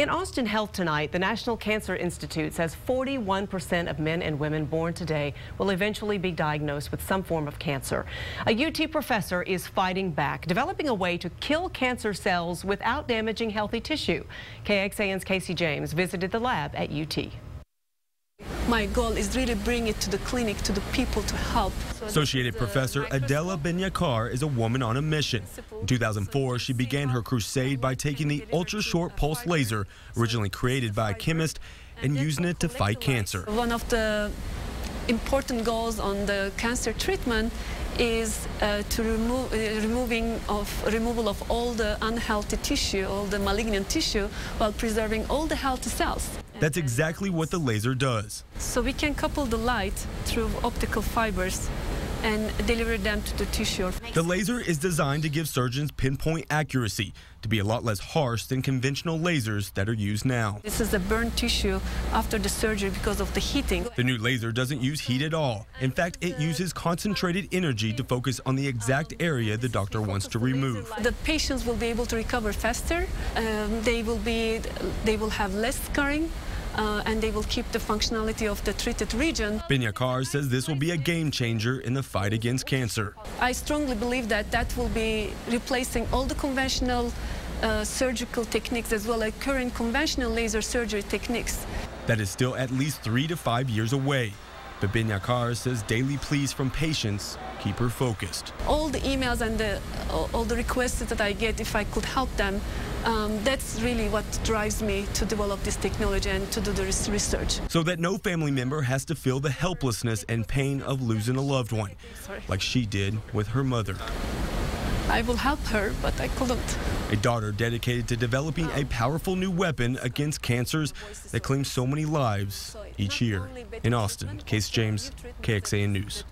In Austin Health tonight, the National Cancer Institute says 41% of men and women born today will eventually be diagnosed with some form of cancer. A UT professor is fighting back, developing a way to kill cancer cells without damaging healthy tissue. KXAN's Casey James visited the lab at UT. My goal is really bring it to the clinic, to the people to help. Associated Professor Adela Ben-Yakar is a woman on a mission. In 2004, she began her crusade by taking the ultra-short pulse laser, originally created by a chemist, and using it to fight cancer. One of the important goals on the cancer treatment is uh, to remove uh, removing of removal of all the unhealthy tissue, all the malignant tissue, while preserving all the healthy cells. That's exactly what the laser does. So we can couple the light through optical fibers and deliver them to the tissue. The laser is designed to give surgeons pinpoint accuracy to be a lot less harsh than conventional lasers that are used now. This is a burned tissue after the surgery because of the heating. The new laser doesn't use heat at all. In fact, it uses concentrated energy to focus on the exact area the doctor wants to remove. The patients will be able to recover faster. Um, they will be they will have less scarring uh, and they will keep the functionality of the treated region. Ben-Yakar says this will be a game changer in the fight against cancer. I strongly believe that that will be replacing all the conventional uh, surgical techniques as well as current conventional laser surgery techniques. That is still at least three to five years away. But Ben-Yakar says daily pleas from patients keep her focused. All the emails and the, all the requests that I get, if I could help them, um, that's really what drives me to develop this technology and to do the research. So that no family member has to feel the helplessness and pain of losing a loved one, Sorry. like she did with her mother. I will help her, but I couldn't. A daughter dedicated to developing a powerful new weapon against cancers that claim so many lives each year. In Austin, Casey James, KXAN News.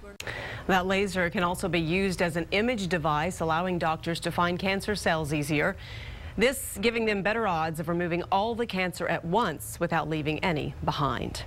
That laser can also be used as an image device, allowing doctors to find cancer cells easier. This giving them better odds of removing all the cancer at once without leaving any behind.